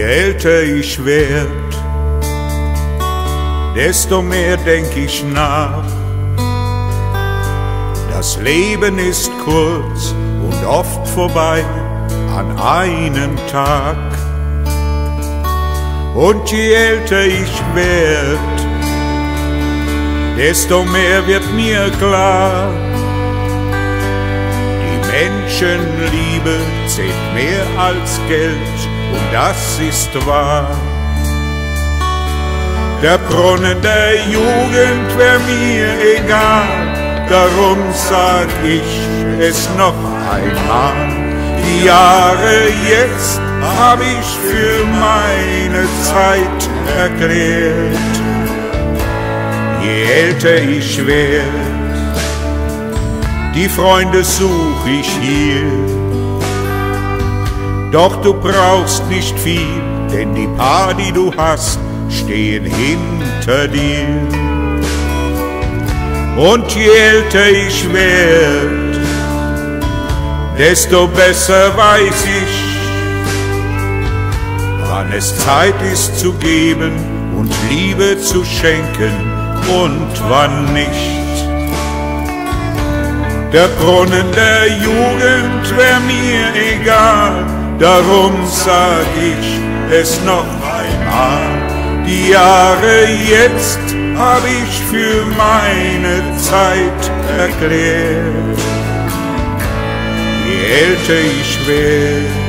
Je älter ich werd, desto mehr denk ich nach. Das Leben ist kurz und oft vorbei an einem Tag. Und je älter ich werd, desto mehr wird mir klar, Menschenliebe zählt mehr als Geld und das ist wahr. Der Brunnen der Jugend wär mir egal, darum sag ich es noch einmal. Die Jahre jetzt hab ich für meine Zeit erklärt. Je älter ich werd, die Freunde such ich hier. Doch du brauchst nicht viel, denn die paar, die du hast, stehen hinter dir. Und je älter ich werd, desto besser weiß ich, wann es Zeit ist zu geben und Liebe zu schenken und wann nicht. Der Brunnen der Jugend wär mir egal, darum sag ich es noch einmal. Die Jahre jetzt hab ich für meine Zeit erklärt. Je älter ich werd,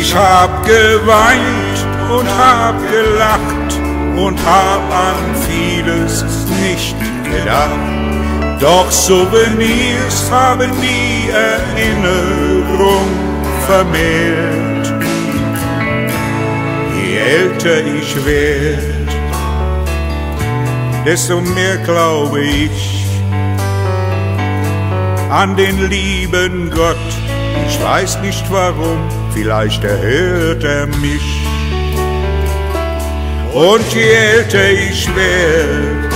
Ich hab geweint und hab gelacht und hab an vieles nicht gedacht. Doch Souvenirs haben die Erinnerung vermehrt. Je älter ich werd, desto mehr glaube ich an den lieben Gott. Ich weiß nicht warum, vielleicht erhört er mich. Und je älter ich werd,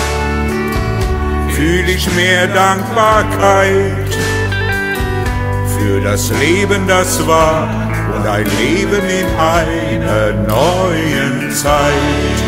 fühl ich mehr Dankbarkeit für das Leben, das war und ein Leben in einer neuen Zeit.